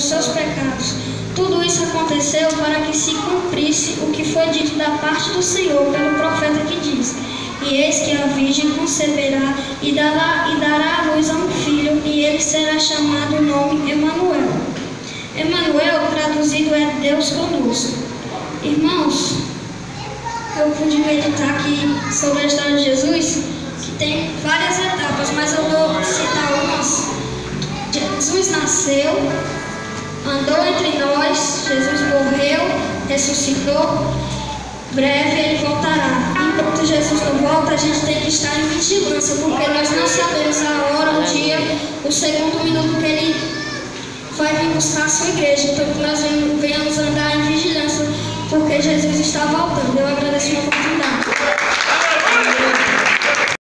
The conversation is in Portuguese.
pelos seus pecados. Tudo isso aconteceu para que se cumprisse o que foi dito da parte do Senhor pelo profeta que diz: E eis que a virgem conceberá e dará, e dará à luz a um filho, e ele será chamado o nome Emanuel. Emanuel, traduzido é Deus conosco. Irmãos, eu pude meditar aqui sobre a história de Jesus, que tem várias etapas, mas eu vou citar umas. Jesus nasceu, ressuscitou, breve ele voltará. Enquanto Jesus não volta, a gente tem que estar em vigilância, porque nós não sabemos a hora, o dia, o segundo minuto que ele vai vir buscar a sua igreja. Então que nós venhamos andar em vigilância, porque Jesus está voltando. Eu agradeço a oportunidade.